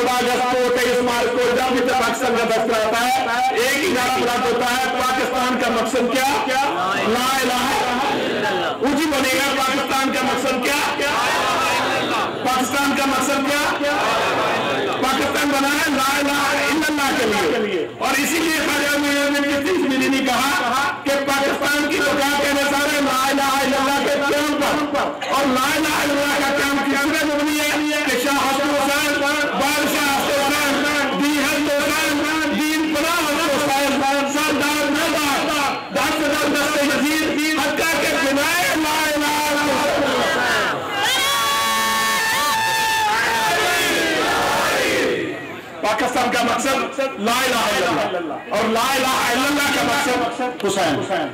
चौदह अगस्त को तेईस मार्च को जब भी पाकिस्तान का दस्तखत आता है, एक ही नारा बुलंद होता है, पाकिस्तान का मकसद क्या? क्या ला ऊँची बनेगा पाकिस्तान का मकसद क्या? पाकिस्तान का मकसद क्या? पाकिस्तान बना है ला इल्लल्लाह के लिए। और इसीलिए मुइनुद्दीन चिश्ती ने कहा कि पाकिस्तान की क्या कहने सारे ला इलाहा के क्याम पर। और ला इल्लल्लाह का क्याम किसने ज़रूरी है कि शाह हसन हुसैन बादशाह हुसैन दी हद हुसैन दीन पनाह हुसैन सरदार नवाब दस दस दस्ते यजीद हक्का के बिनाए ला इलाहा इल्लल्लाह पाकिस्तान का मकसद ला और ला का मकसद हुसैन।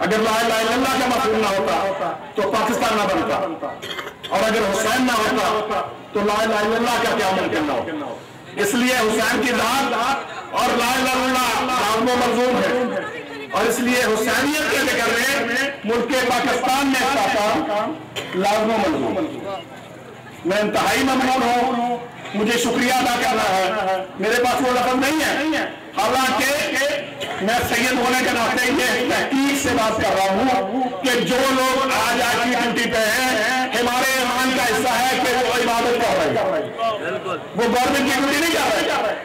अगर ला का मकसद ना होता तो पाकिस्तान ना बनता। और अगर हुसैन ना होता तो ला का क्या मुमकिन ना हो? इसलिए हुसैन की दाद और लाजमो मलजूम है। और इसलिए हुसैनियत के ज़िक्र में मुल्क पाकिस्तान में लाजमो मलजूम मैं इंतहाई ममनून हूँ। मुझे शुक्रिया अदा करना है। मेरे पास वो रकम नहीं है। हालाँकि मैं सैयद होने के नाते ये तहकीक से बात कर रहा हूँ कि जो लोग आज आज की ड्यूटी पे हैं हमारे ईमान का हिस्सा है कि वो इबादत कर रहे हैं। वो गवर्नमेंट की ड्यूटी नहीं कर रहे।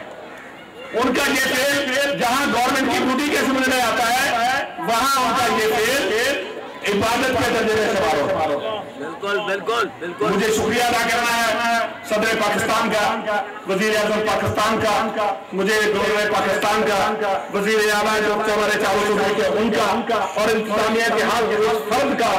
उनका ये फेल जहाँ गवर्नमेंट की ड्यूटी के समझ में आता है वहाँ उनका ये फेल इबादत के दर्जे में होता है। बिल्कुल बिल्कुल बिल्कुल। मुझे शुक्रिया अदा करना है सदर पाकिस्तान का वज़ीर आज़म पाकिस्तान का मुझे गवर्नर पाकिस्तान का वज़ीर आला जो हमारे चारों सूबे के उनका और इंतजामिया के उस फर्द का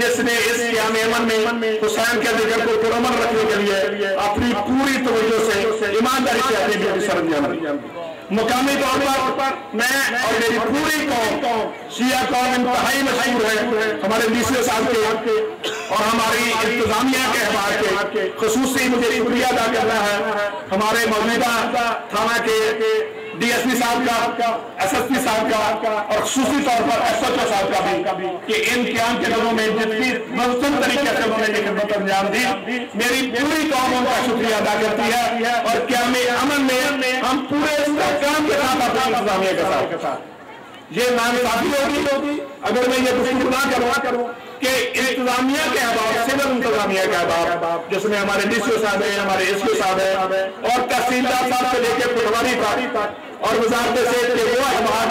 जिसने इस क्याम यमन में हुसैन के ज़िक्र को पुरमन रखने के लिए अपनी पूरी तवज्जो से ईमानदारी से अपनी सरंजाम मुकामी तौर पर मैं और मेरी पूरी कौम शिया कौम इंतहाई मशहूर है हमारे लीसरे साहब के और हमारी इंतजामिया के हवाले के खसूसी मुझे शुक्रिया अदा करना है। हमारे मौजूदा थाना के डीएसपी साहब का एसएसपी साहब का और खसूसी तौर पर एसएचओ साहब का भी कि इन क्याम के दिनों में जितनी मनसूब तरीके से उन्होंने ये खिदमत अंजाम दी, मेरी पूरी कौम उनका शुक्रिया अदा करती है और क्याम अमन में हम पूरे काम के साथ अपनी इंतजामिया के साथ। ये नाइंसाफी होगी होगी, अगर मैं ये गुफ्तु ना करवा करूँ कि इंतजामिया के अभाव सिविल इंतजामिया के अभाव जिसमें हमारे डीसीओ साहब है, हमारे एसपी साहब है, और तहसीलदार साहब से लेकर पटवारी तक और वजारत से के वो अहबार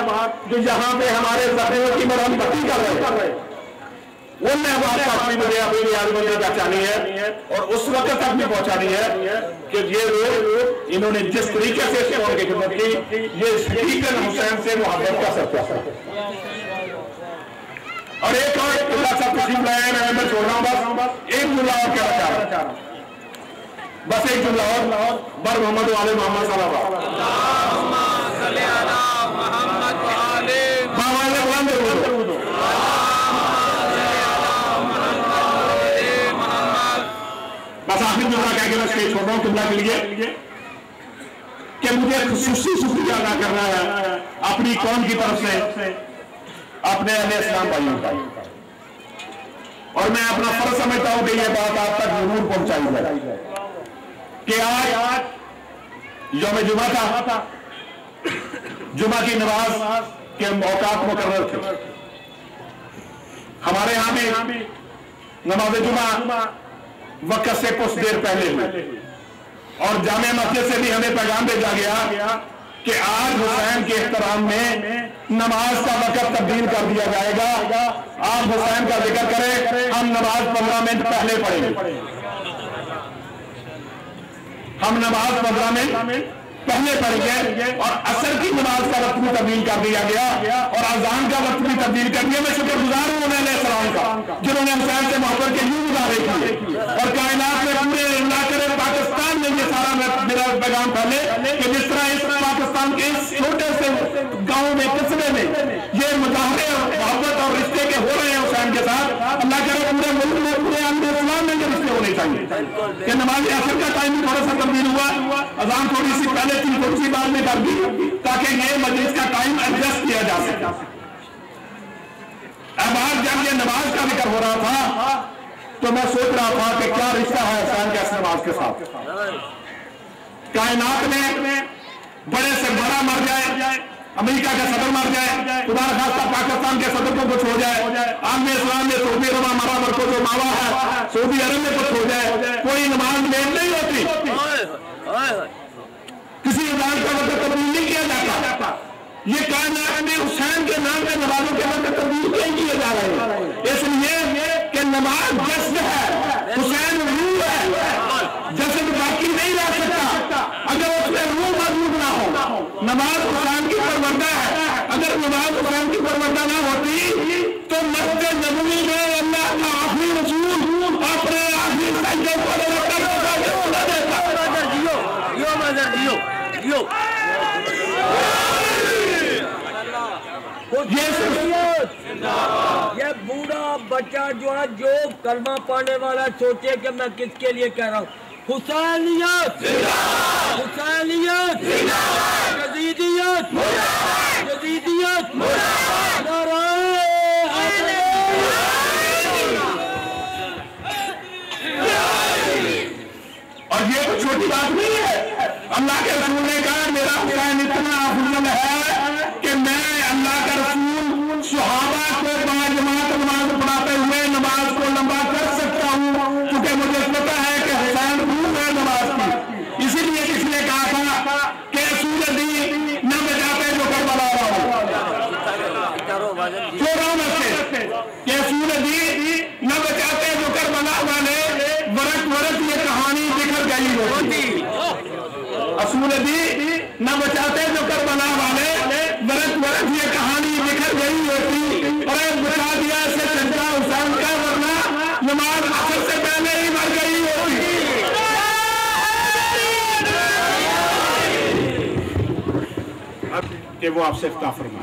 जो यहाँ पे हमारे जख्मियों की मरहम भर्ती कर रहे हैं। उन अहबार भी मुझे अपनी यादबंदी पहुंचानी है और उस वक्त तक भी पहुंचानी है कि ये लोग इन्होंने जिस तरीके से खिदमत की, ये शहीद हुसैन से मोहब्बत का सत्या और एक और सब तस्लीम लाया है, मैं छोड़ रहा हूँ बस। एक जुमला और रहा हूँ बस एक जुमला और। बर मोहम्मद वाले मोहम्मद सलाम बस आखिर जुमला कह के मैं स्टेज छोड़ रहा हूँ जुमला के लिए। कि मुझे खसूसी शुक्रिया अदा करना है अपनी कौम की तरफ़ से अपने अहले इस्लाम भाइयों का और मैं अपना फ़र्ज़ समझता हूँ कि यह बात आप तक ज़रूर पहुंचाई जाए कि आज आज यौम जुमा था जुमा की नमाज़ के औकात मुकर थे। हमारे यहाँ भी नमाज़ जुमा वक्त से कुछ देर पहले हुई। और जामे मस्जिद से भी हमें पैगाम भेजा गया कि आज हुसैन के एहतराम में नमाज़ का वक्त तब्दील कर दिया जाएगा। आप हुसैन का ज़िक्र करें, हम नमाज़ पंद्रह मिनट पहले पढ़ेंगे। हम नमाज़ पंद्रह मिनट पहले पढ़ेंगे और असर की नमाज़ का वक्त भी तब्दील कर दिया गया और अजान का वक्त भी तब्दील कर दिया। मैं शुक्रगुजार हूँ उन्होंने सलाम का, जिन्होंने हुसैन से मोहब्बत के यूँ गुजारे किए। और कायनात में पूरे अल्लाह करे पाकिस्तान में ये सारा मेरा पैगाम फैले कि जिस तरह इस पाकिस्तान के इस छोटे से गाँव में, कस्बे में ये मुजाहरे मोहब्बत और रिश्ते के हो रहे हैं हुसैन के साथ। अल्लाह करे पूरे मुल्क में, पूरे होने चाहिए कि नमाज़ असर का टाइम भी थोड़ा सा तब्दील हुआ? अजान थोड़ी सी पहले थी, थोड़ी सी बाद में कर दी ताकि नए मजलिस का टाइम एडजस्ट किया जा सके। अब आज जब ये नमाज़ का ज़िक्र हो रहा था तो मैं सोच रहा था कि क्या रिश्ता है हुसैन का नमाज़ के साथ। कायनात में बड़े से बड़ा मर जाए अमेरिका का सदर मर जाए खुदा खासा पाकिस्तान के सदर को कुछ हो जाए आम इस्लाम में सऊदी अरब हमारा मर को जो मावा है सऊदी अरब में कुछ हो जाए कोई नमाज़ मेल नहीं होती। किसी इमाम का वक्त तब्दील नहीं किया जाता। ये कायनात में हुसैन के नाम के नमाजों के वक्त तब्दील नहीं किए जा रहे हैं। इसलिए कि नमाज़ जश्न है हुसैन रूह है। जश्न बाकी नहीं रह सकता। अगर उसमें रूह मज़बूत ना हो नमाज़ हुसैन की परवरदा है। अगर नमाज़ हुसैन की परवरदा ना होती तो मस्जिद नबवी में अल्लाह का आखिरी रसूल अपने आखिरी जियो जियो ये ये बूढ़ा बच्चा जो है जो कलमा पढ़ने वाला सोचे कि मैं किसके लिए कह रहा हूँ। हुसैनियत। हुसैनियत। जदीदियत जदीदियत और ये कोई छोटी बात नहीं है। अल्लाह के रसूल ने कहा, मेरा हुसैन इतना अफजल है कि मैं अल्लाह का रसूल, सुहाबा को बाजमात नमाज़ पढ़ाते हुए नमाज़ को लंबा कर सकता हूँ, क्योंकि मुझे पता है कि हुसैन रूह है नमाज़ की इसीलिए किसी ने कहा था कि सूरज दी न बजाते जो कर बना रहा हूँ क्यों रहा हूँ मैं से कि सूरज दी न बचाते जो कर बना वाले वरक वरक ये कहानी बिखर गई होती असूल दी न बचाते जो कर बना वाले वरक वरक ये कहानी बिखर गई होती और एक बचा दिया से चंदा हुसैन का वरना नमाज़ असर से पहले ही मर गई होती कि वो आपसे इफ्ताह फरमा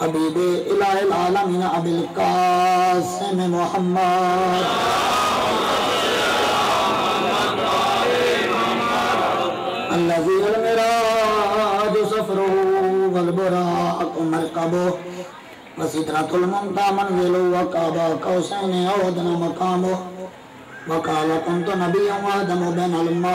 हबीब इलामीन अबिल कासिम मोहम्मद। अल्लाजील मेरा जो सफरो गलबरा अकुमर कबो वसीतरतुल मुमता मनवेलो वकाबा कौसैन औदन मकामो। वकाल कुंत नबी वदम बिन अलमा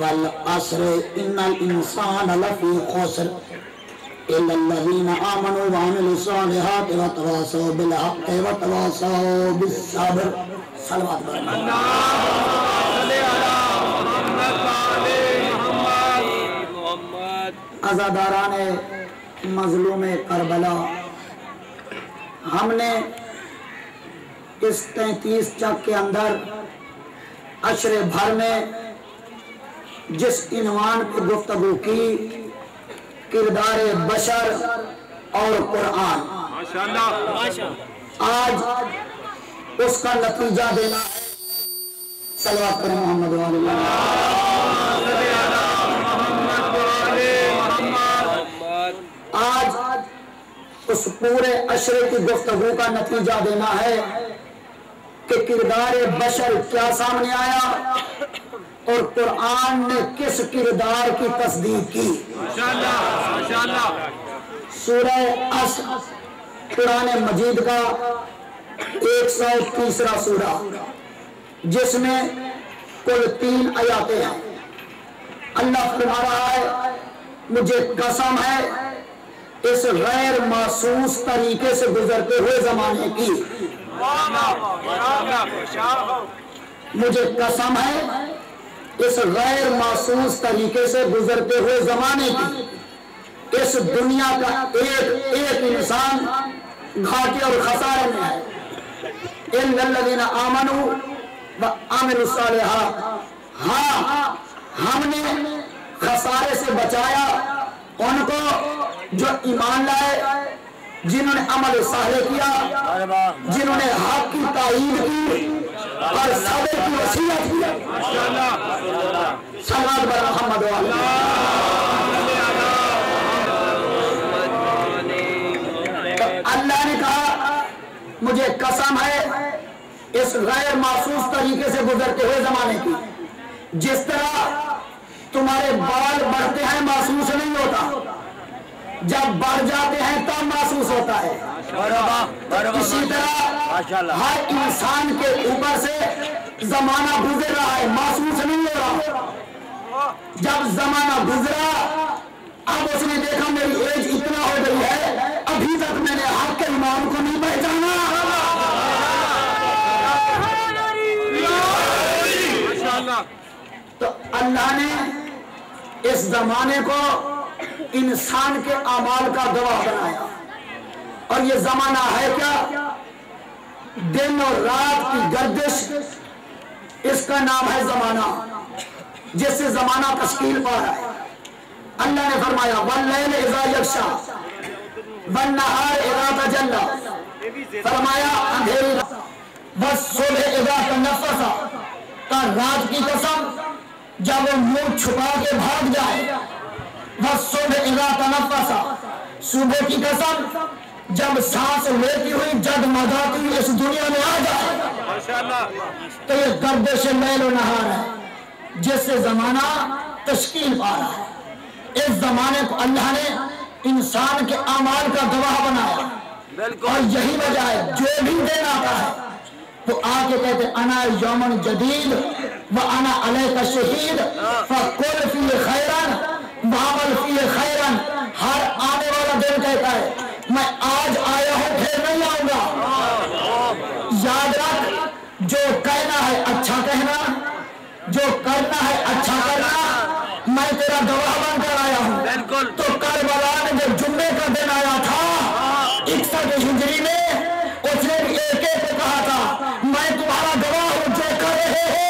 वल असर इन्नल इंसान लफी खुसर मजलूम करबला हमने इस तैतीस चक के अंदर अशरे भर में जिस इनवान पर गुफ्तगु की किरदार बशर और कुरान। आज उसका नतीजा देना है सलवात करें मोहम्मद आज उस पूरे अशरे की गुफ्तगु का नतीजा देना है कि किरदार बशर क्या सामने आया? और कुरान ने किस किरदार की तस्दीक की? सूरह अस कुरान मजीद का एक सौ तीसरा सूरा जिसमें कुल तीन आयातें हैं। अल्लाह फरमा रहा है मुझे कसम है इस गैर महसूस तरीके से गुजरते हुए जमाने की। मुझे कसम है इस गैर मासूस तरीके से गुजरते हुए जमाने की इस दुनिया का एक एक इंसान घाटे और खसारे में है। इन आमनु व सालिहात। हाँ हमने खसारे से बचाया उनको जो ईमान लाए जिन्होंने अमल साले किया जिन्होंने हक की ताईद की तो अल्लाह ने कहा, मुझे कसम है, इस गैर महसूस तरीके से गुजरते हुए जमाने की, जिस तरह तुम्हारे बाल बढ़ते हैं, महसूस नहीं होता। जब बढ़ जाते हैं तब महसूस होता है। इसी तरह हर इंसान के ऊपर से जमाना गुजर रहा है महसूस नहीं हो रहा। जब जमाना गुजरा अब उसने देखा मेरी एज इतना हो गई है अभी तक मैंने हक के इमाम को नहीं पहचाना। तो अल्लाह ने इस जमाने को इंसान के अमाल का गवाह बनाया। और ये जमाना है क्या? दिन और रात की गर्दिश। इसका नाम है जमाना, जिससे जमाना तश्कील पा रहा है। अल्लाह ने फरमाया वल्लैल इज़ा यक्शा वन्नहार इज़ा तजल्ला। फरमाया, अंधेरी बस सुबह इज़ा तनफ़सा, का रात की कसम, जब वो मुँह छुपा के भाग जाए सुबह की कसम जब सांस लेती हुई जगमगाती हुई इस दुनिया में आ जाए तो ये गर्दिश मैल नहार है जिससे जमाना तश्कील पा रहा है। इस जमाने को अल्लाह ने इंसान के अमाल का गवाह बनाया। और यही वजह है जो भी दिन आता है तो आके कहते अना यौमन जदीद व अना अलह का शहीद फकुल फ़ी खैरन फ़ी खैरन हर आने वाला दिन कहता है मैं आज आया हूँ फिर नहीं आऊँगा। याद रख जो कहना है अच्छा कहना जो करना है अच्छा करना मैं तेरा गवाह बनकर आया हूँ। तो करबला में जब जुम्मे का दिन आया था इकसठ हिजरी में उसने भी एक एक को कहा था मैं तुम्हारा गवाह हूँ जो कर रहे हो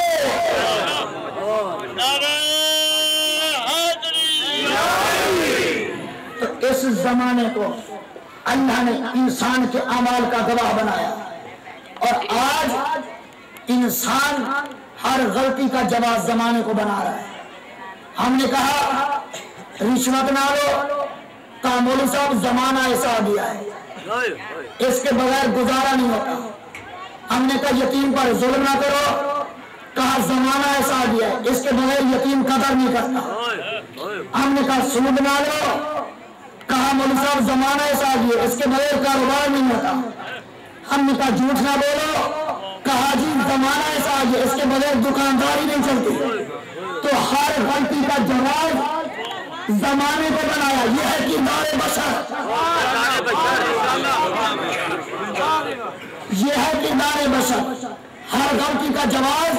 तो जमाने को अल्लाह ने इंसान के अमाल का गवाह बनाया। और आज इंसान हर गलती का जवाब जमाने को बना रहा है। हमने कहा, रिश्वत ना लो कामोली साहब जमाना ऐसा आ गया है। इसके बगैर गुजारा नहीं होता। हमने कहा यतीम पर जुल्म ना करो, कहा, जमाना ऐसा आ गया है। इसके बगैर यतीम कदर नहीं करता। हमने कहा सूद ना लो कहा मौलवी साहब, जमाना ऐसा गया इसके बगैर कारोबार नहीं होता। हमने कहा, झूठ ना बोलो। कहा, जी, जमाना ऐसा गया इसके बगैर दुकानदारी नहीं चलती। तो हर गलती का जवाब जमाने को बनाया। यह है कि दारे बशर। यह है कि दारे बशर। हर गलती का जवाब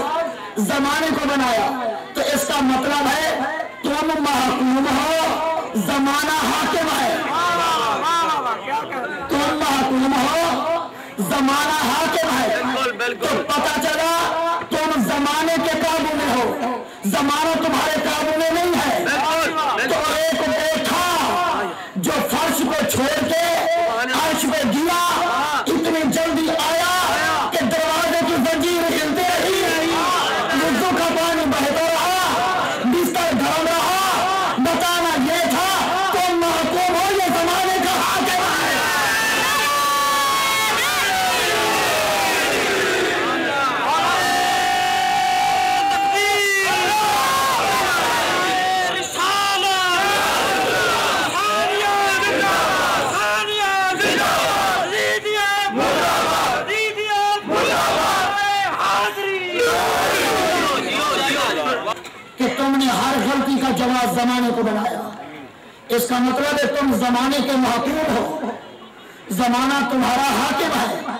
जमाने को बनाया। तो इसका मतलब है, तुम महकूम हो जमाना हाकिम है। तुम महकूम हो जमाना हाकिम है। तो पता चला तुम जमाने के काबू में हो। जमाना तुम्हारे काबू में नहीं है तो एक देखा जो फर्श को छोड़ के अर्श पे गिरा इतनी जल्दी आया कि दरवाजे की जंजीर हिलते रही वुजू का पानी बहता रहा बिस्तर गर्म रहा बताना ये था तुम महकूम हो ये जमाने का हाकिम है कि तुमने हर गलती का जवाब जमाने को बनाया। इसका मतलब है तुम जमाने के महकूम हो। जमाना तुम्हारा हाकिम है।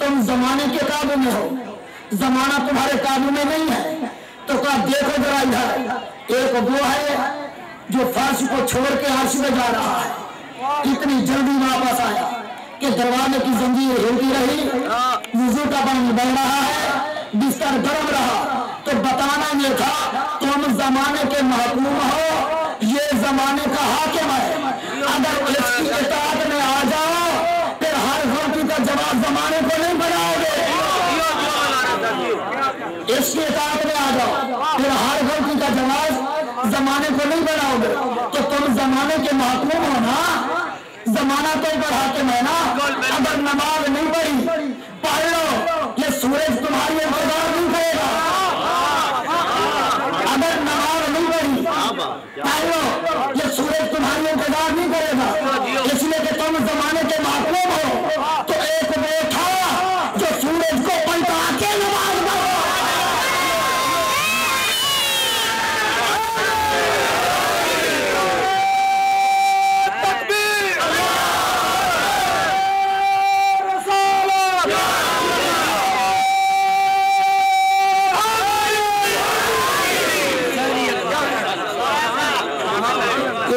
तुम जमाने के काबू में हो। जमाना तुम्हारे काबू में नहीं है। तो क्या देखो जरा इधर। एक वो है जो फर्श को छोड़ के अर्श में जा रहा है। इतनी जल्दी वापस आया कि दरवाजे की जंजीर हिलती रही। वज़ू का पानी बह रहा है। बिस्तर गर्म रहा। तो बताना ये था, तुम जमाने के महकूम हो, ये जमाने का हाकिम है। अगर इसकी इताद में आ जाओ, फिर हर गलती का जवाब जमाने को नहीं बनाओगे। इसकी इताद में आ जाओ, फिर हर गलती का जवाब जमाने को नहीं बनाओगे। तो तुम जमाने के महकूम हो ना? जमाना तो ऊपर हाकिम है ना? अगर नमाज़ नहीं पढ़ी पढ़ लो ये सूरज तुम्हारी इंतज़ार नहीं करेगा अगर नमाज़ नहीं पढ़ी पढ़ लो ये सूरज तुम्हारी इंतज़ार नहीं करेगा इसलिए कि तुम जमाने के महकूम हो तो एक वो था जो सूरज को पलटा के नमाज़ पढ़ो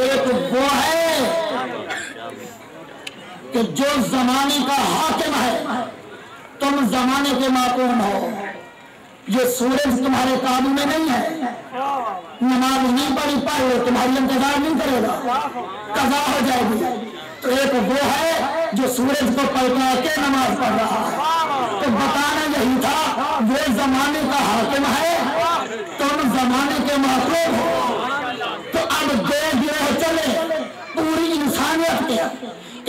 एक वो है कि जो जमाने का हाकिम है तुम के हो। ये सूरज तुम्हारे काबू में नहीं है। नमाज़ नहीं पढ़ी पढ़ लो तुम्हारी इंतज़ार नहीं करेगा। कजा हो जाएगी। तो एक वो है जो सूरज को पलटा के नमाज़ पढ़ रहा है। तो बताना यही था, वो जमाने का हाकिम है। तुम जमाने के माकूम हो। तो अब दो गिरोह चले, पूरी इंसानियत के।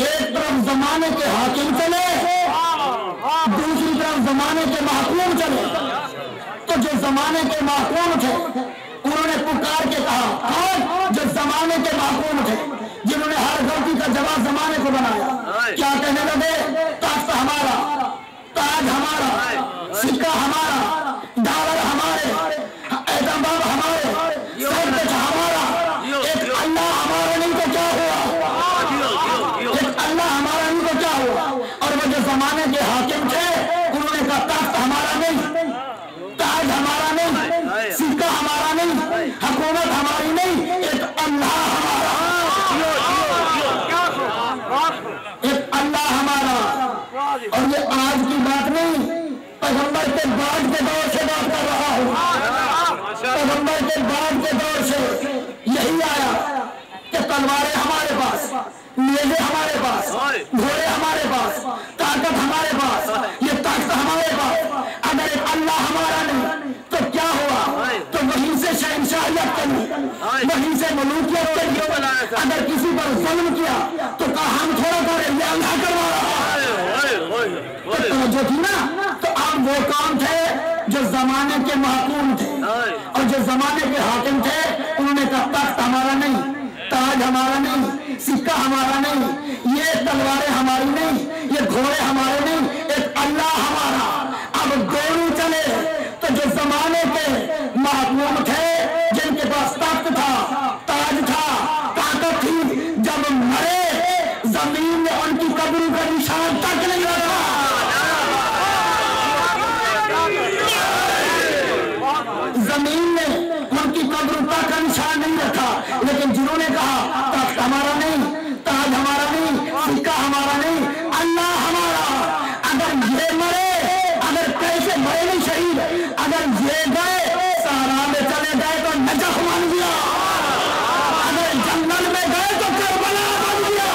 एक तरफ़ जमाने के हाकिम चले, दूसरी जमाने के महकूम चले। तो जो जमाने के महकूम थे, उन्होंने पुकार के कहा कौन जो जमाने के महकूम थे, जिन्होंने हर गलती का जवाब जमाने को बनाया, क्या कहने लगे तख्त हमारा ताज हमारा सिक्का हमारा डॉलर हमारे एतमाम हमारे सब कुछ हमारा एक अल्लाह हमारा नहीं तो क्या हुआ एक अल्लाह हमारा नहीं तो क्या हुआ और वो जो जमाने के हाकिम थे उन्होंने कहा तख्त हमारा नहीं ताज हमारा नहीं सिक्का हमारा नहीं हुकूमत हमारी नहीं एक अल्लाह हमारा एक अल्लाह हमारा और ये आज की बात नहीं पैगंबर के बाद के दौर से बात कर रहा हूँ। पैगंबर के बाद के दौर से यही आया कि तलवारें हमारे पास नेजे हमारे पास, घोड़े हमारे पास, ताकत हमारे पास, ये ताकत हमारे पास। अगर एक अल्लाह हमारा नहीं तो क्या हुआ? तो वहीं से शहनशाहियत करी वहीं से मलूकियत करी अगर किसी पर जुल्म किया तो कहा हम थोड़ा करें अल्लाह करवा रहा है। तो ना? तो वो काम थे जो जमाने के महकूम थे। और जो जमाने के हाकिम थे उन्होंने कहा तख्त हमारा नहीं ताज हमारा नहीं सिक्का हमारा नहीं ये तलवारें हमारी नहीं ये घोड़े हमारे नहीं एक अल्लाह हमारा। अब दोनों चले तो जो जमाने के महकूम थे जिनके पास तख्त था ताज था ताकत थी जब मरे ज़मीन में उनकी कब्र का निशान तक नहीं रखा ज़मीन में उनकी कब्र का निशान नहीं रखा लेकिन जिन्होंने कहा तख्त हमारा नहीं ताज हमारा नहीं सिक्का हमारा नहीं अल्लाह हमारा अगर ये मरे अगर कैसे मरे नहीं शहीद अगर ये गए सहारा में चले गए तो नजफ बन गया अगर जंगल में गए तो करबला बन गया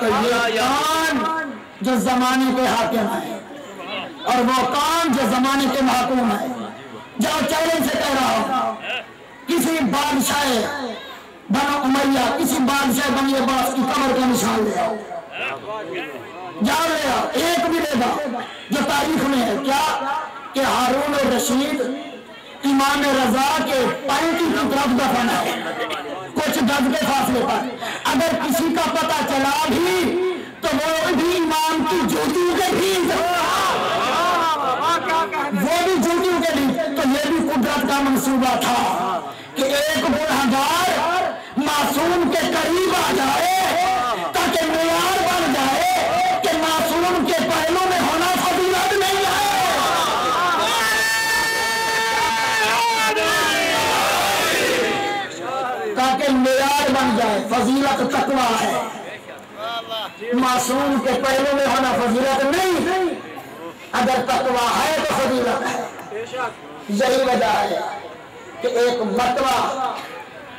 तो ये कौन जो जमाने के हाकिम है और वो काम जो जमाने के महकूम है जाओ चैलेंज से कह रहा हूँ किसी बादशाह बनो उमैया, किसी बादशाह बनिए बास की कमर का निशान ले आओ। जाओ ले आओ, एक भी लेगा जो तारीख में है क्या? कि हारून और रशीद इमाम रजा के पैंती की तरफ़ दफन है कुछ गज के फासले पर। अगर किसी का पता चला भी तो वो भी इमाम की जूती भी वो भी जूती भी तो ये भी कुदरत का मंसूबा था कि एक गुनहगार मासूम के करीब आ जाए, ताकि मेयार बन जाए कि मासूम के पहलू में होना फजीलत नहीं है। ताकि मेयार बन जाए, फजीलत तकवा है। मासूम के पहलू में होना फजीलत नहीं। अगर तकवा है तो फजीलत है। यही वजह है कि एक मतवा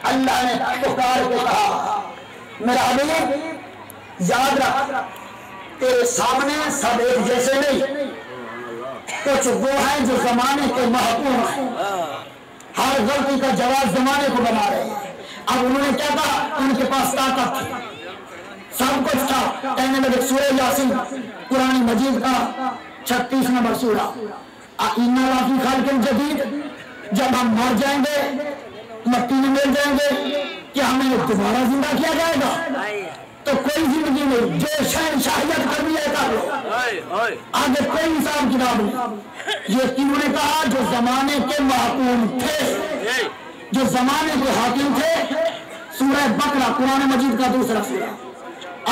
अल्लाह ने पुकार के कहा, मेरा हबीब, याद रख, तेरे सामने सब एक जैसे नहीं। कुछ वो हैं जो जमाने के महकूम हैं। हर गलती का जवाब जमाने को बना रहे हैं। अब उन्होंने क्या कहा? उनके पास ताकत थी। सब कुछ था। कहने लगे सूर्य यासिन, पुरानी मजीद का छत्तीस नंबर सूरा इन्ना लाफी खाल के जदीद, जब हम मर जाएँगे, मट्टी में मिल जाएँगे, क्या हमें दोबारा ज़िंदा किया जाएगा? तो कोई ज़िंदगी नहीं। जो शहनशाहियत करनी है कर लो आगे कोई हिसाब किताब नहीं। ये तीनों ने कहा, जो जमाने के महकूम थे, जो जमाने के हाकिम थे सूरह बकरा कुरान मजीद का दूसरा सूरा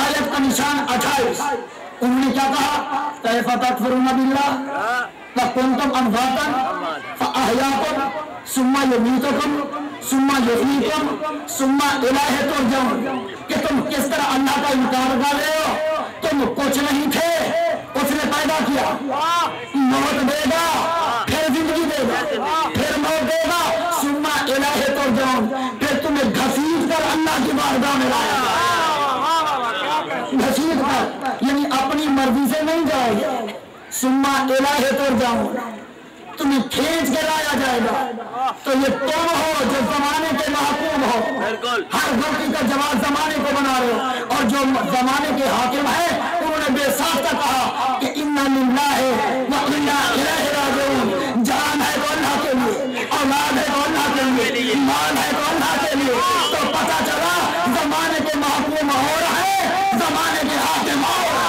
आयत का निशान अठाईस उन्होंने क्या कहा? कैफा तकफुरुन बिल्ला कि तुम किस तरह अल्लाह का इनकार कर रहे हो? तुम कुछ नहीं थे, उसने पैदा किया मौत देगा फिर ज़िंदगी देगा फिर मौत देगा सुम्मा इलैहि तुरजऊन फिर तुम्हें घसीट कर अल्लाह की बारगाह में लाया घसीट कर यानी अपनी मर्ज़ी से नहीं जाओगे सुम्मा इलाहे तो जाऊँ। तुम्हें खींच के लाया जाएगा। तो ये तुम हो जो जमाने के महकूम हो। हर गलती का जवाब जमाने को बना रहे हो। और जो जमाने के हाकिम है उन्होंने बेसाख्ता कहा कि इन्ना लिल्लाह है व इन्ना इलैहि राजिऊन जान है तो अल्लाह के लिए औलाद है तो अल्लाह के लिए ईमान है तो अल्लाह के लिए तो पता चला जमाने के महकूम और है जमाने के हाकिम और है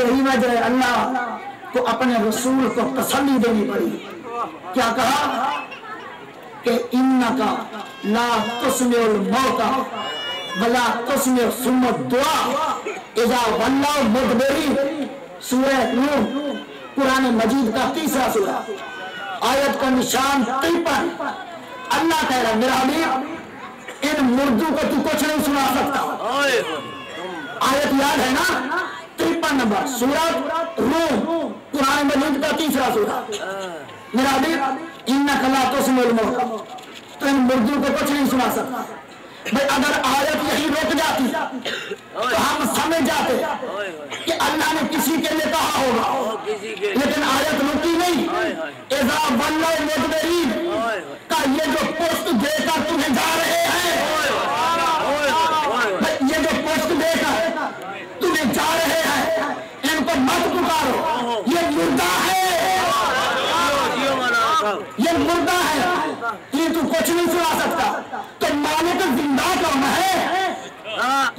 यही वजह अल्लाह को अपने रसूल को तसल्ली देनी पड़ी। क्या कहा? कि इन्ना का ला तुस्मिउल मौता वला तुस्मिउ सुम्मत दुआ। इजा वल्ला मुदबरी। सूरह नूह कुरान मजीद का तीसरा सूरा आयत का निशान तिरपन अल्लाह कह रहा मेरा हबीब इन मुर्दों को तू कुछ नहीं सुना सकता। आयत याद है ना? तिरपन नंबर। सूरत रूम। कुरान मजीद का तीसरा सूरा मेरा अभी इन कला तो सुन तो इन मुर्दों को कुछ नहीं सुना सकता। भाई अगर आयत यही रोक जाती तो हम समझ जाते कि अल्लाह ने किसी के लिए कहा होगा। लेकिन आयत रुकी नहीं। एजा वल्लह मुदबरीन। का ये जो पोस्ट देकर तुम्हें जा रहे हैं भाई ये जो पोस्ट देकर तुम्हें जा रहे हैं। इनको मत पुकारो। ये मुर्दा है। ये मुर्दा है। ये तू कुछ नहीं सुना सकता। तो माने तो ज़िंदा कौन है?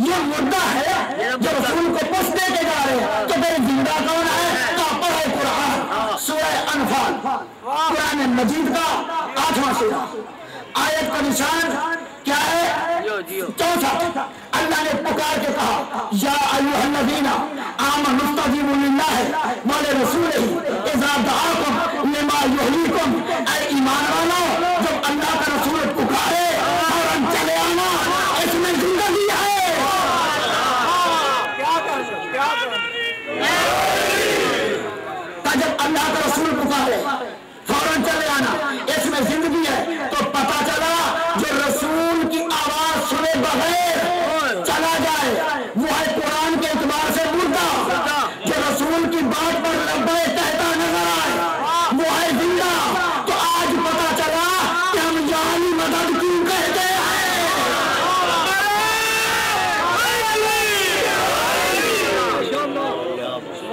ये मुर्दा है जो रसूल को पुष्प दे के जा रहे तो मेरे ज़िंदा कौन है? तो पढ़ो कुरान, सूरह अनफाल। कुरान मजीद का आठवां सूरा आयत का निशान क्या है? चौथा। अल्लाह ने पुकार के कहा, या आम आमनुस्तजीबु लिल्लाह व लिरसूलिही, इज़ा दआकुम लिमा युहयीकुम। ऐ ईमान वालों जब अल्लाह का रसूल पुकारे फ़ौरन चले आना इसमें ज़िंदगी है जब अल्लाह का रसूल पुकारे फ़ौरन चले आना इसमें ज़िंदगी है तो पता चला जो रसूल की आवाज़ सुने बगैर चला जाए वो है कुरान के एतबार से मुर्दा जो रसूल की बात पर लब्बे कहता नज़र आए वो है ज़िंदा तो आज पता चला कि हम जानी मदद क्यों कहते हैं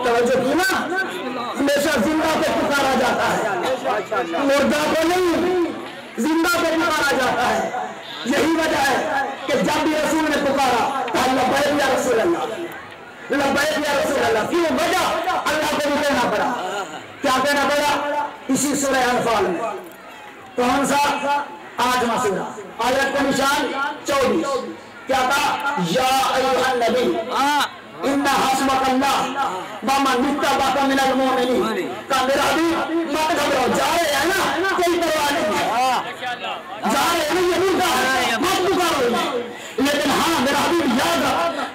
तवज्जो की ना हमेशा ज़िंदा पे पुकारा जाता है मुर्दा को नहीं, ज़िंदा पे पुकारा जाता है। यही वजह है कि जब भी रसूल ने पुकारा तो अल्लाह बैठ या रसूल अल्लाह लब्बैक या रसूल अल्लाह क्यों? वजह अल्लाह को भी कहना पड़ा। क्या कहना पड़ा? इसी सूरह अनफाल में। कौन सा आठवां सूरा आयत का निशान चौबीस। क्या था या नबी इन्ना हस्बक अल्लाह वमा नित्तबका मिनल मुमिनीन का मेरा भी मत घबराओ जा रहे हैं ना कोई परवाह नहीं है जा रहे हैं ये नहीं कहा मत पुकारो। लेकिन हाँ मेरा हबीब याद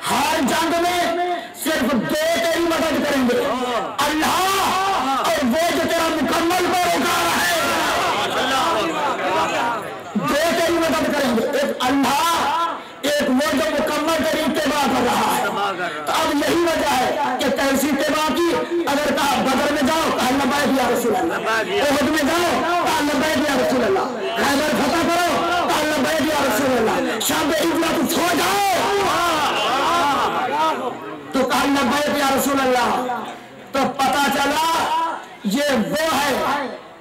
हर जंग में सिर्फ़ दो तेरी मदद करेंगे अल्लाह और वो जो तेरा मुकम्मल पैरोकार है दो तेरी मदद करेंगे एक अल्लाह एक वो जो मुकम्मल तेरी इत्तेबा कर रहा है तो अब यही वजह है। कि कैसी इत्तेबा की अगर कहा बदर में जाओ कहा लब्बैक या रसूल अल्लाह में जाओ कहा लब्बैक या रसूल अल्लाह खैबर फतह करो कहा लब्बैक या रसूल अल्लाह शाम इबला तो सो जाओ। तो कहा लब्बैक या रसूल अल्लाह तो पता चला ये वो है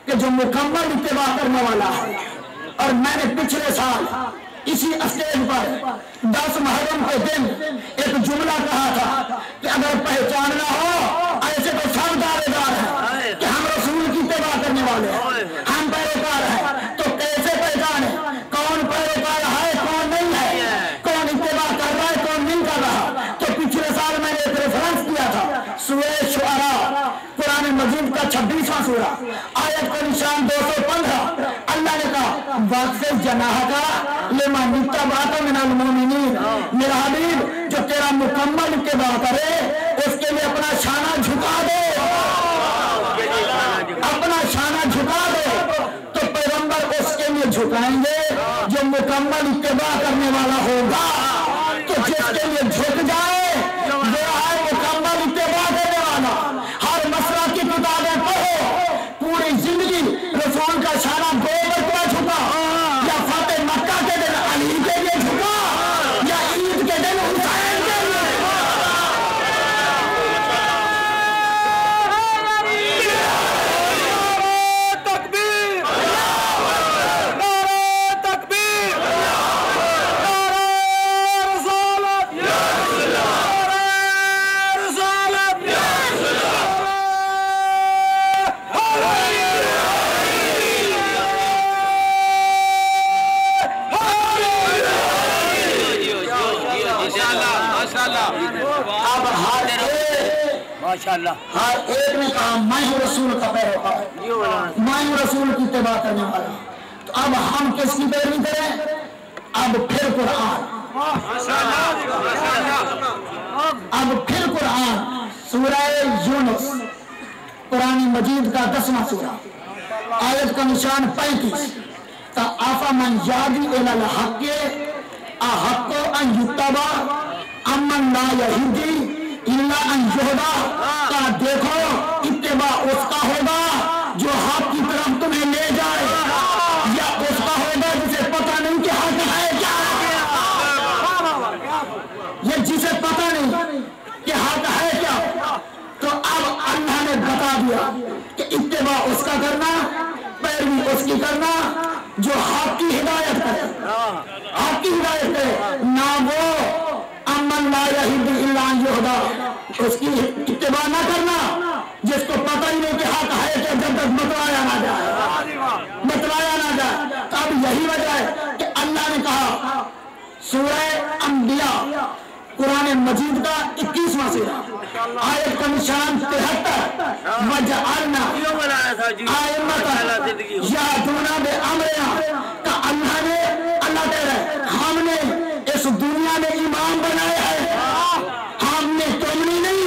कि जो मुकम्मल इत्तेबा करने वाला है। और मैंने पिछले साल इसी स्टेज पर दस महरम के दिन एक जुमला कहा था कि अगर पहचानना हो, ऐसे तो दावेदार हैं कि हम रसूल की इत्तेबा करने वाले हैं हम पैरोकार हैं तो कैसे पहचाने कौन पैरोकार है कौन नहीं है कौन इत्तेबा कर रहा है कौन नहीं कर रहा तो पिछले साल मैंने एक रेफरेंस किया था सूरह शुआरा कुरान मजीद का छब्बीसवां सूरा आयत का निशान 215 अल्लाह ने वक्त जनाह का लेमा नित्ता बात मिनल मोमिनीन मेरा हबीब, जो तेरा मुकम्मल इत्तेबा करे, उसके लिए अपना शाना झुका दे। अपना शाना झुका दे तो पैगंबर उसके लिए झुकाएँगे, जो मुकम्मल इत्तेबा करने वाला होगा तो जिसके लिए झुक जाए वो है मुकम्मल इत्तेबा करने वाला हर मसला की किताबें पढ़ो पूरी ज़िंदगी रसूल का शाना दो मरतबा झुका या फतेह मक्का के दिन अली के लिए झुका या ईद के दिन हुसैन के लिए तकबीर तकबीर रसूलत रसूलत अब हर एक माशाल्लाह। हर एक ने कहा मैं हूँ रसूल का पैरोकार मैं हूँ रसूल की इत्तेबा करने वाला। तो अब हम किसकी पैरवी करें? अब फिर कुरान। अब फिर कुरान। सूरह यूनुस। कुरानी मजीद का दसवां सूरा आयत का निशान पैंतीस। का आफा मन यादी आ हक्को अन युत्तबा अमन ला यहीदी इल्ला का देखो इत्तेबा उसका होगा जो हक की तरफ़ तुम्हें ले जाए। या उसका होगा जिसे पता नहीं कि हक है क्या। ये जिसे पता नहीं कि हक है क्या। तो अब अल्लाह ने बता दिया कि इत्तेबा उसका करना पैरवी उसकी करना जो हाथ की हिदायत करे। हाथ की हिदायत करे। ना वो अमन ला यहिद इल्ला अन युहदा उसकी इत्तेबा ना करना। जिसको पता ही नहीं कि हक है क्या जब तक बतलाया ना जाए। बतलाया ना जाए। तो अब यही वजह है कि अल्लाह ने कहा, सूरह अंबिया, कुरान मजीद का इक्कीसवा सूरा। आयत का निशान तिहत्तर। वजअलना आयमतन यहदूना बे अमरिना का अल्लाह ने, अल्लाह कह रहा हमने इस दुनिया में इमाम बनाया है हमने तुमने नहीं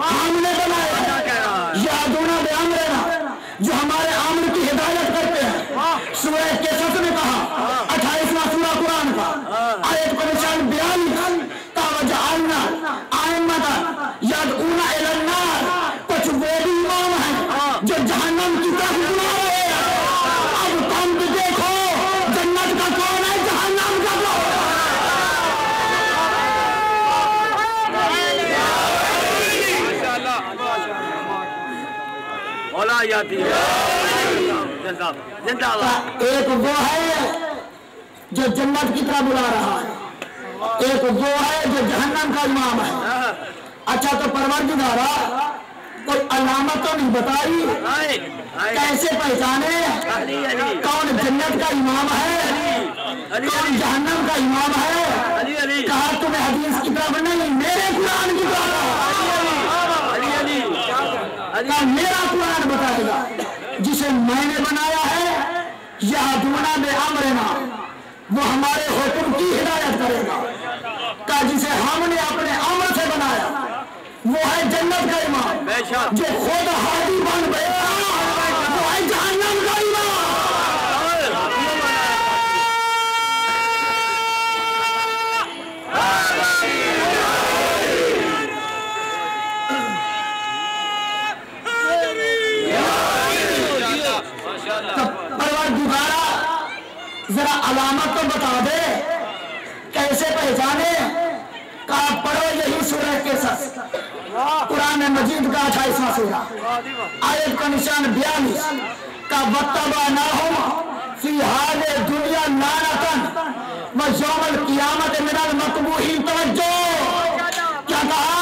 हमने बनाया है यहदूना बे अमरिना जो हमारे आमर की हिदायत करते हैं सूरह केसस ने कहा अट्ठाईसवां सूरा कुरान का आयत का निशान बयालीस का वजअलना आयमतन यदऊना इलन्नार कुछ वो भी इमाम हैं जो जहन्नम की तरफ़ बुला रहे हैं अब तुम भी देखो जन्नत का कौन है जहन्नम का कौन है जिंदाबाद जिंदाबाद एक वो है जो जन्नत की तरह बुला रहा है। एक वो है जो जहन्नम का इमाम है। अच्छा तो परवर दिखारा कोई अलामत तो नहीं बताई? कैसे पहचाने? कौन जन्नत का इमाम है? कौन जहन्नम का इमाम है? कहा तुम्हें हदीस की तरफ़ नहीं मेरे कुरान की तरफ़ का मेरा कुरान बताएगा जिसे मैंने बनाया है यह दुना में अमरना वो हमारे हुक्म की हिदायत करेगा। का जिसे हमने अपने अमर से बनाया वो है जन्नत का इमाम जो खुद हादी बन गया। जरा अलामत तो बता दे, कैसे पहचाने? का पढ़ो यही सूरह के सस? कुरान मजीद का अठाईसवा सूरा आयत का निशान बयालीस। का बतबा ना हो फ़ी हाल दुनिया नारतन व यौमल कियामत मिनल मकबूही तवज्जो क्या कहा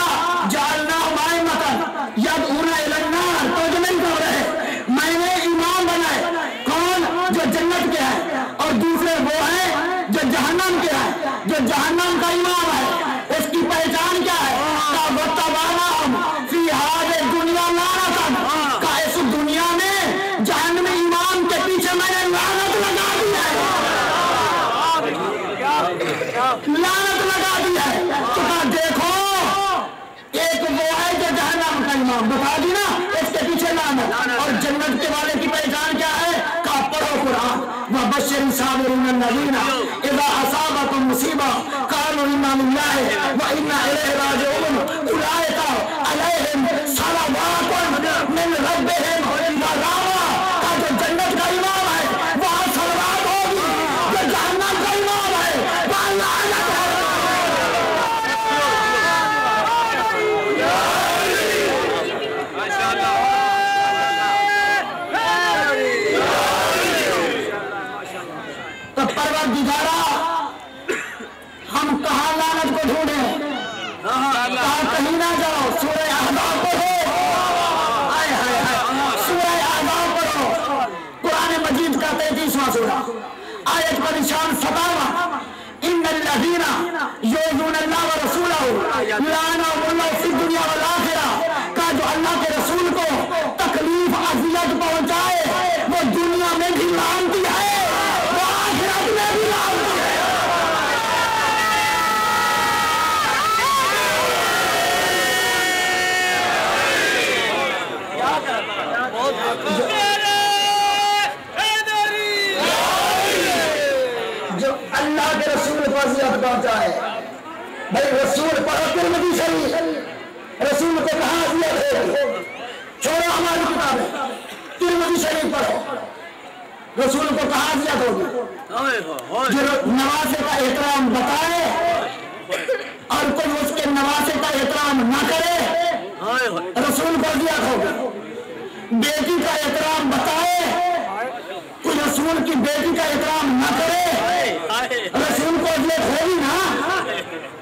जालना माय मतन यद उना इलन्नार तो जो नहीं कर रहे मैंने इमाम बनाए कौन जो जन्नत के है और दूसरे वो है जो जहन्नम के है जो जहन्नम का इमाम है उसकी पहचान क्या है का वत्तबाना हम फ़ी हाल दुनिया नारतन का इस दुनिया में जहन्नम इमाम के पीछे मैंने लानत लगा दी है लानत लगा दी है। तो कहा देखो। एक वो है जो जहन्नम का इमाम। बता दी ना, इसके पीछे नाम है। और जन्नत के वाले की पहचान क्या है? कहा पढ़ो कुरान। वह बशर साबिरीन नबीना इजा असाबतुम मुसीबा कालू इन्ना लिल्लाहि व इन्ना निशान सतावा इन लदीना योजून अल्लाह व रसूल लाना वल्लाह फ़ी दुनिया वाल आखिरा का जो अल्लाह के रसूल को तकलीफ़ अजियत पहुँचाए भाई रसूल पढ़ो तिरमिजी शरीफ। रसूल को कहा अजियत है छोड़ो हमारी किताबें। तिरमिजी शरीफ पढ़ो। रसूल को कहा अजियत होगी जो नवासे का एहतराम बताए और कोई उसके नवासे का एहतराम न करे रसूल को अजियत होगी बेटी का एहतराम बताए कोई रसूल की बेटी का एहतराम न करे आए रसूल को अजियत होगी ना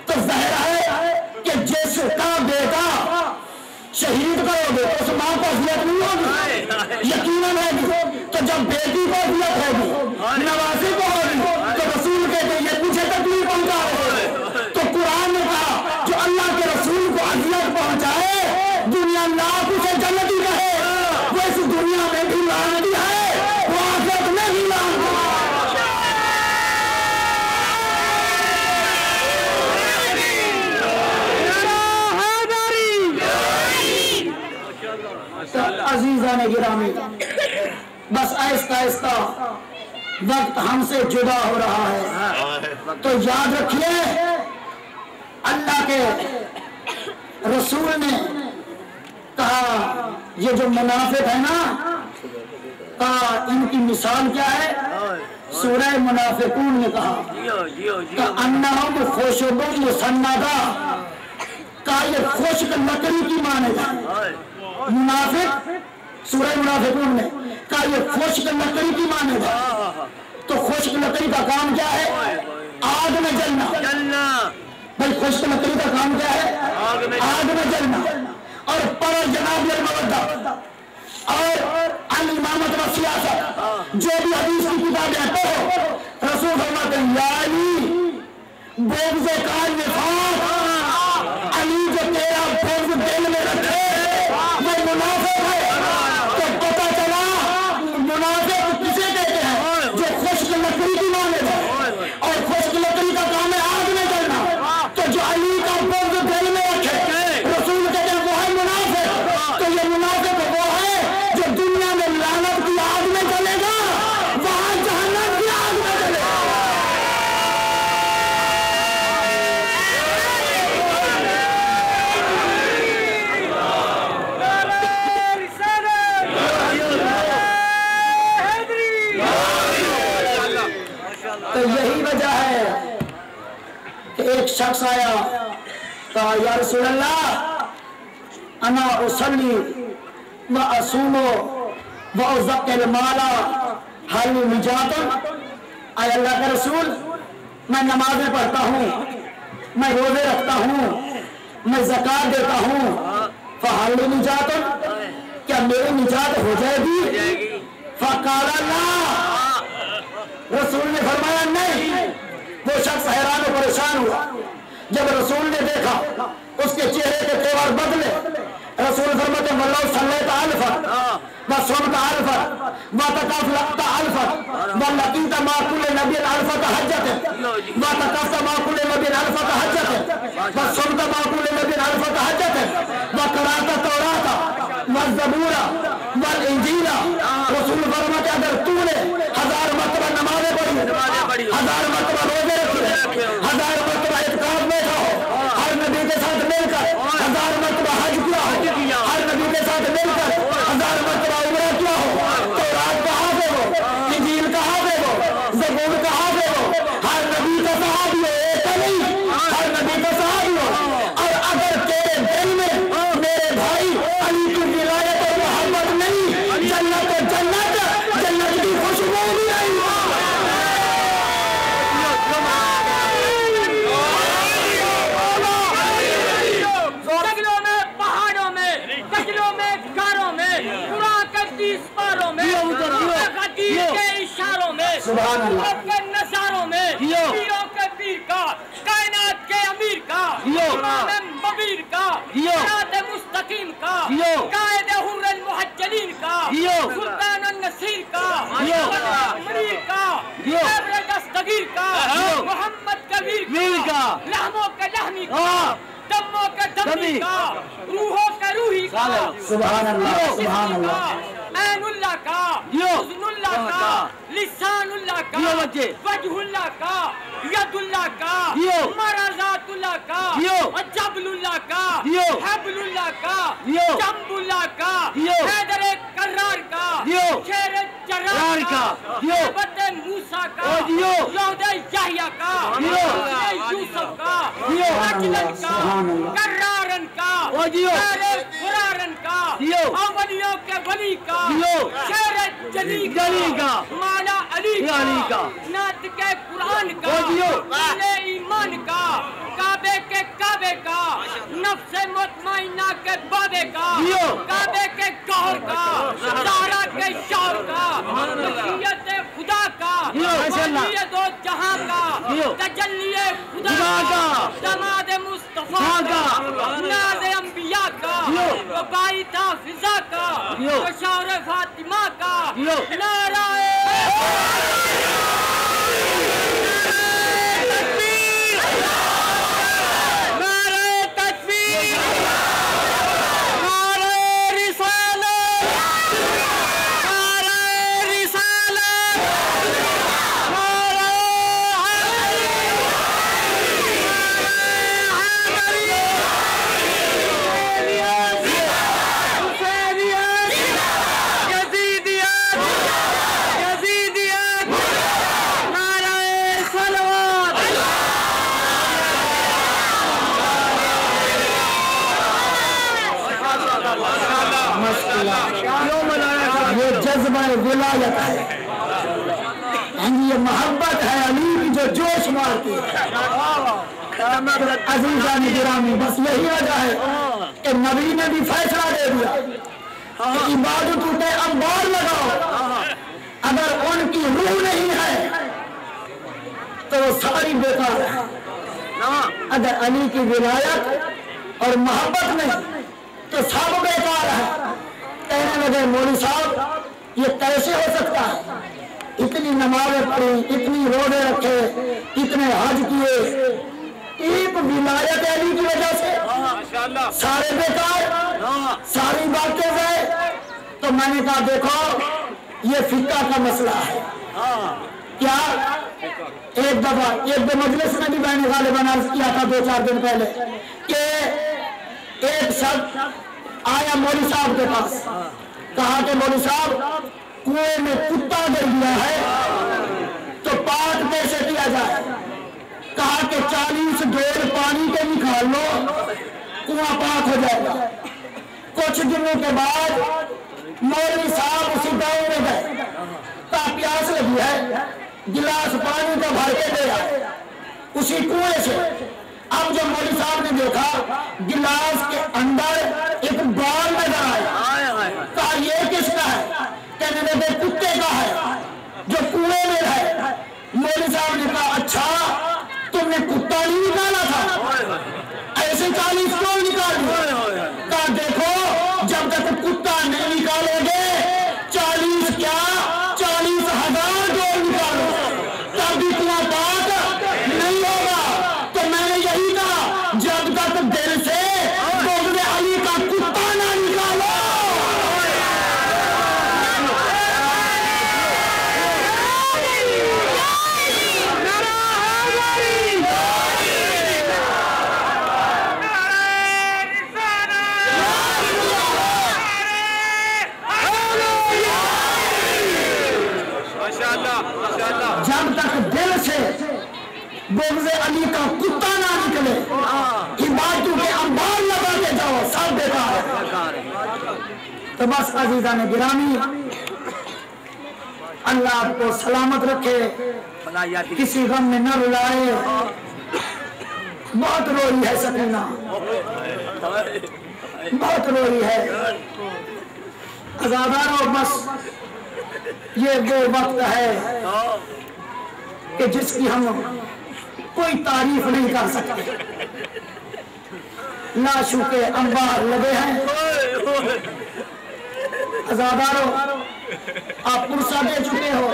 तो ज़ाहिर है कि जिसका बेटा शहीद करोगे तो है अजियत नहीं होगी यकीन है तो जब बेटी को अजियत होगी नवासी को होगी तो रसूल कहते ये मुझे तकलीफ़ पहुँचा रहे हो। तो कुरान ने कहा जो अल्लाह के रसूल को अजियत पहुँचाए दुनिया लाख उसे जन्नती कहे वो इस दुनिया में भी लानती है वो आखिरत में भी लानती है तो अजीजा ने गिरामी बस आहिस्ता आहिस्ता हमसे जुदा हो रहा है। तो याद रखिए, अल्लाह के रसूल ने कहा, ये जो मुनाफिक है ना कहा इनकी मिसाल क्या है? सूरह मुनाफिकून ने कहा जियो अन्नहम खुशबुन मुसन्नदा, का ये खुश्क लकड़ी की ओए मुनाफिक, सूरह मुनाफिकून ने, का ये खुश्क लकड़ी की मानेगा तो खुश्क लकड़ी का काम क्या है? आग में जलना। चलना भाई खुश्क लकड़ी का काम क्या है? आग में आग में जलना। और पर जनाब मवद्दा और अल इमामत व सियासत। जो भी हदीस की किताबें पढ़ो रसूल फरमाते हैं या अली बोझ काल निफाक अली जो तेरा बोझ दिल में रखे कहा या रसूल अल्लाह अना रसूल, मैं नमाजें पढ़ता हूँ, मैं रोज़े रखता हूँ, मैं जक़ात देता हूँ। फहल निजातन, क्या मेरी निजात हो जाएगी? फकाला रसूल ने फरमाया, नहीं। वो शख्स हैरान और परेशान हुआ। जब रसूल ने देखा उसके चेहरे के तेवर बदले रसूल फरमाते वल्लाह सल्लैत अल्फ़ा व सुनत अल्फ़ा व तकफलत अल्फ़ा व लकीत मा कुल नबी अल्फ़ा का हज्जत व तकफत मा कुल नबी अल्फ़ा का हज्जत व सुनत मा कुल नबी अल्फ़ा का हज्जत व करात तौरात व जबूरा व इंजीला रसूल फरमाते अगर तूने हज़ार मरतबा नमाजें पढ़ी। हज़ार मरतबा रोज़े रखे हज़ार मरतबा इत्काफ बैठा हो हर नबी के साथ मिलकर हज़ार मरतबा हज किया हो हर नबी के साथ मिलकर हज़ार मरतबा उमरा किया हो तो रात का हाफिज हो इंजील का हाफिज हो जबूर का हाफिज हो हर नबी का सहाबी हो एक का नहीं हर नबी का सहाबी हो और अगर तेरे दिल में मेरे भाई अली की विलायत और मोहब्बत नहीं जन्नत तो जन्नत जन्नत की खुशबू भी आई जंगलों में पहाड़ों में गजलों में गारों में कुरान के तीस पारों में खतीब के इशारों में सुभान अल्लाह। सूरत के नजारों में पीरों के पीर का कायनात के अमीर का इमाम मबीर का सिरात मुस्तकीम का कायद मुहज्जलीन का सुल्तान नसीर का मनीर का दस्तगीर का मोहम्मद कबीर का लहमों के लहमी का दम्मों के दमी का रूहों के रूही का सुभान अल्लाह अल्लाह का हुस्नुल्लाह का लिसानुल्लाह का यो वजहुल्लाह का यदुल्लाह का यो। मराजातुल्लाह का यो। का यो। का यो। का हैदर कर्रार का शेर जर्रार का। बत मूसा का ओ जियो। का। यूसुफ का अजलन का कर्रारन का। शेर फुरारन का अवलियों के वली का जियो। शेर जली जली का। माला अली का का। नात के कुरान का जियो। ईमान का काबे के काबे का नफ्स मुतमइना के बाबे का। काबे के गौर का सारा के शौर का मसीहत खुदा का। वलीय दो जहाँ का। तजल्ली खुदा का। दमाद मुस्तफ़ा का। वबाई था फिजा का जियो। शौर फातिमा का जियो। जज्बा विलायत है। ये मोहब्बत है अली की जो जोश मारती है। अजीजा ने गिरामी, बस यही वजह है कि नबी ने भी फैसला दे दिया इबादत उठे अंबार लगाओ। अगर उनकी रूह नहीं है तो वो सारी बेकार है। अगर अली की विलायत और मोहब्बत नहीं तो सब बेकार है। कहने लगे, मौली साहब ये कैसे हो सकता है? इतनी नमाजें पढ़ी इतनी रोडे रखे इतने हज किए। एक विलायत अली की वजह से सारे बेकार सारी बातें गए। तो मैंने कहा देखो ये फिक्का का मसला है। क्या? एक दफ़ा एक दो मजलिस में भी मैंने वाले बना किया था दो चार दिन पहले कि एक शख्स आया मौली साहब के पास। कहा कि मोदी साहब, कुएँ में कुत्ता गिर गया है तो पाठ कैसे किया जाए? कहा कि चालीस डोल पानी के निकाल लो, कुआ पाक हो जाएगा। कुछ दिनों के बाद मौलवी साहब उसी गाँव में गए। का प्यास लगी है, गिलास पानी का भर के दे उसी कुएँ से अब जब मोदी साहब ने देखा गिलास के अंदर एक बॉल नज़र आया कहा ये किसका है? कहने लगे कुत्ते का है जो कुएँ में है। मोदी साहब ने कहा अच्छा तुमने कुत्ता नहीं निकाला था। ऐसे चालीस क्यों निकाल दिए? कहा देखो जब तक कुत्ता नहीं निकालोगे चालीस क्या चालीस हज़ार डोल निकालो तब भी कुआँ पाक नहीं होगा तो मैंने यही कहा जब तक दिल से बोगले अली का कुत्ता ना निकालो माशाल्लाह माशाल्लाह जब तक दिल से बोगले अली का कुत्ता ना निकले। इबादतों के अंबार लगा के जाओ सब बेकार तो बस अजीजा ने गिरामी, अल्लाह आपको सलामत रखे, किसी गम में न रुलाए। बहुत रोई है सकीना। बहुत रोई है। अजादारों बस ये वो वक्त है कि जिसकी हम कोई तारीफ़ नहीं कर सकते। लाशों के अंबार लगे हैं। अजादारों आप पुरसा दे चुके हो।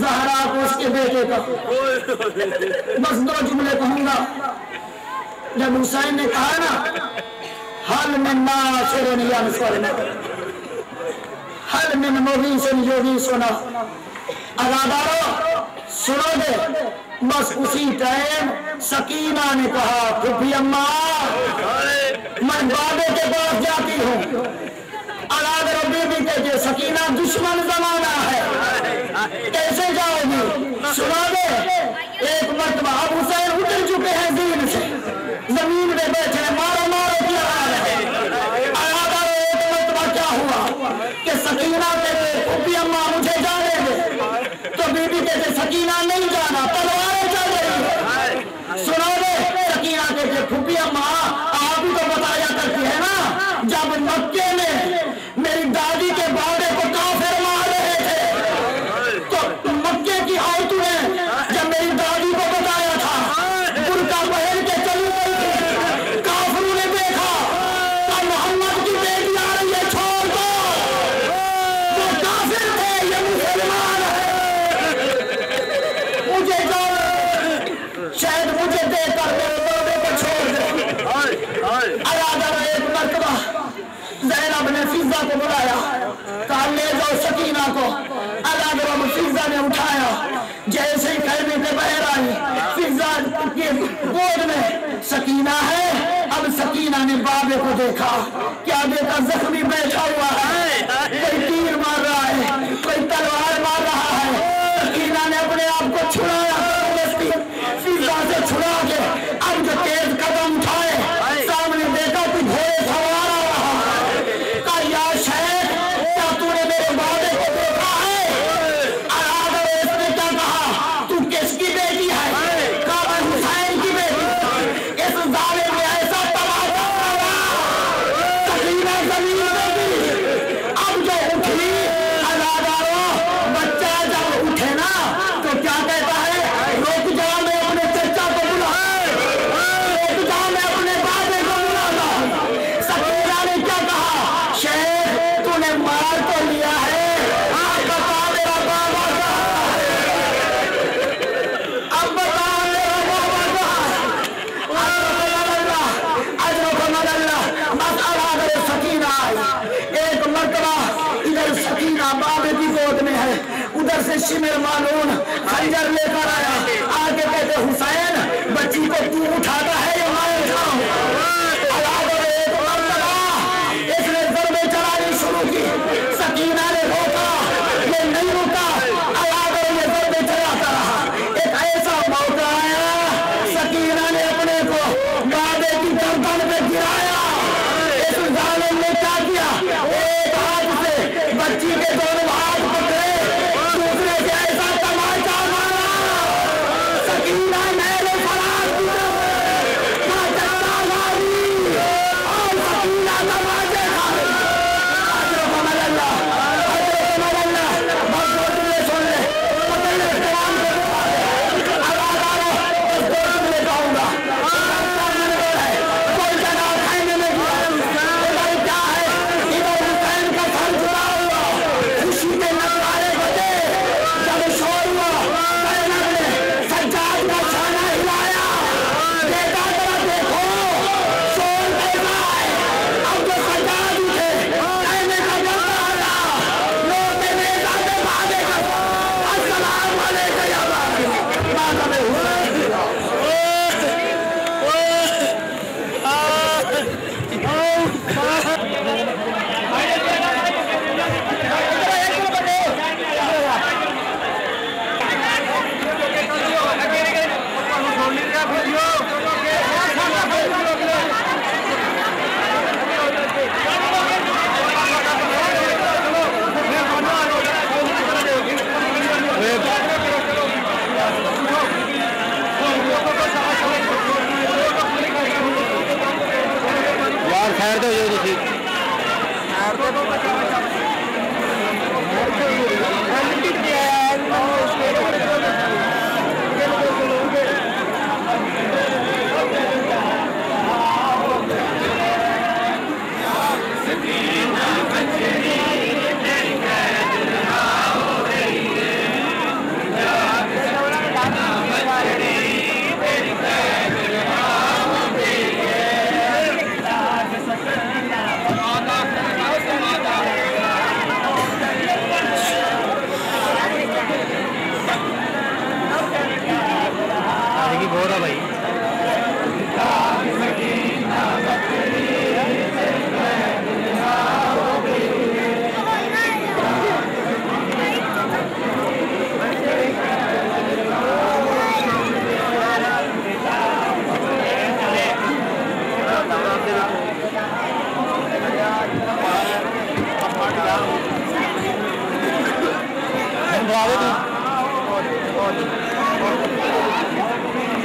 जहरा को उसके बेटे का। बस दो जुमले कहूँगा। जब हुसैन ने कहा ना, हल में ना सोना हल में मोगी से योगी सुना। अदादारो सुनोगे बस उसी टाइम सकीना ने कहा फुफी अम्मा मैं बाबे के पास जाती हूँ। अलाद रबी भी कहते सकीना दुश्मन जमाना है। कैसे जाओगी? सुना दे एक मरतबा अब हुसैन उतर चुके हैं दीन से। ज़मीन में बैठे मक्के में मेरी दादी के बाड़े को ही। बहरानी फिजा के गोद में सकीना है। अब सकीना ने बाबे को देखा। क्या देखा जख्मी बैठा हुआ है? कोई तीर मार रहा है, कोई तलवार मार रहा है। सकीना ने अपने आप को छुड़ाया। मेहमान खंजर लेकर आया।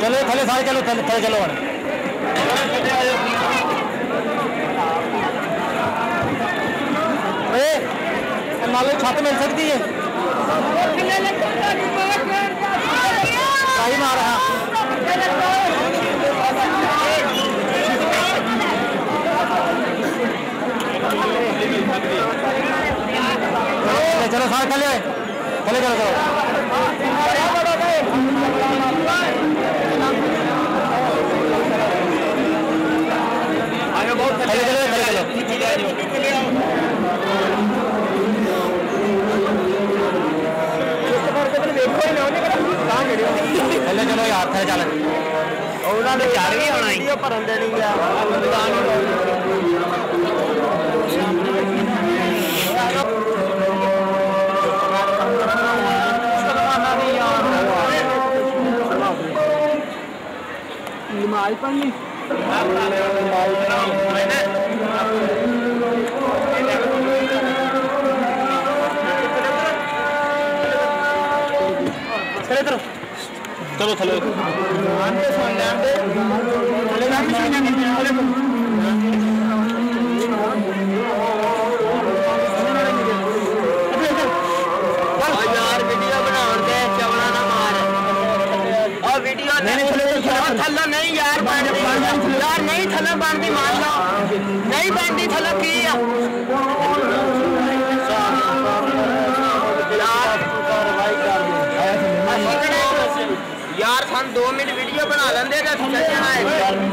चलो, थले सारे चलो, थले थले चलो अरे नाले छत मिल सकती है? सही मार रहा चलो, सारे थले थले चलो चलो। ਪਹਿਲਾਂ ਚਲੋ ਯਾਰ ਥਾ ਚੱਲ ਉਹਨਾਂ ਨੇ ਚਾਰ ਵੀ ਆਉਣਾ ਹੀ ਭਰਨ ਦੇਣੀ ਆ ਦੁਕਾਨ ਮਾਲ ਪਾਣੀ ਮਾਲ ਪਾਣੀ खड़े इधर चलो थले नहीं यार यार नहीं थला बनती मान लो। नहीं बनती थला की दो मिनट वीडियो बना लेंगे तो चल जाना है